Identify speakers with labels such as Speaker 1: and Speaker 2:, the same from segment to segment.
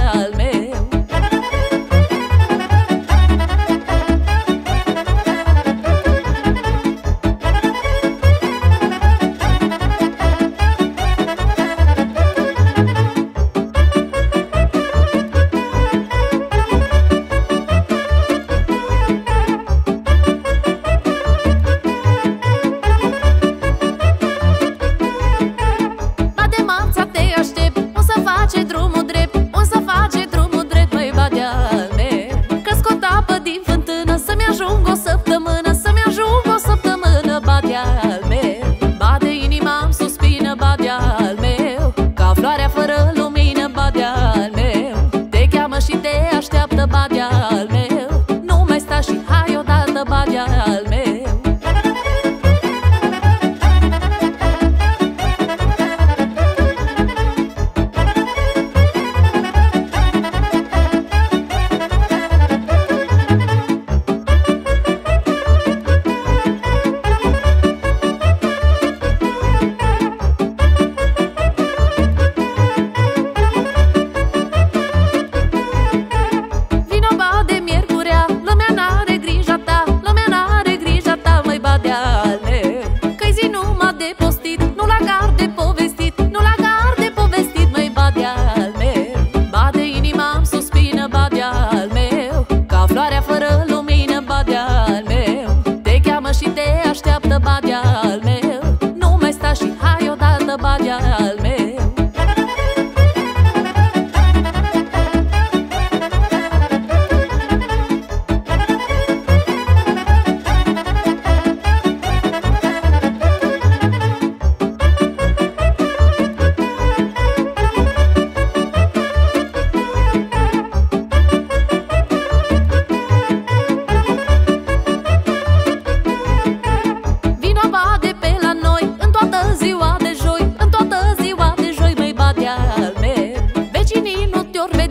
Speaker 1: al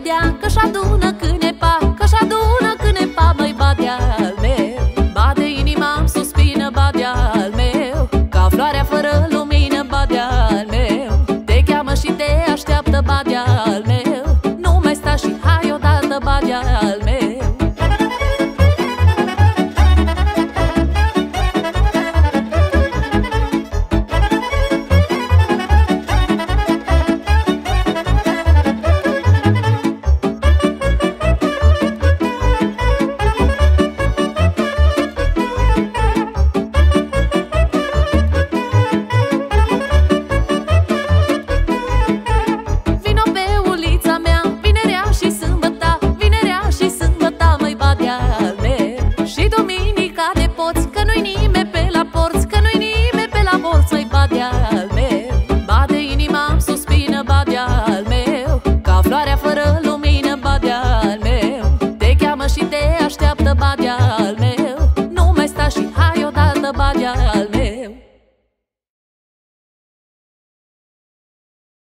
Speaker 1: batea Că-și adună cânepa Că-și adună cânepa, măi, batea al meu. Bate inima, suspină, batea al meu. Ca floarea fără lumină, batea al meu. Te cheamă și te așteaptă, batea al meu. Nu mai sta și hai odată, batea al dejarme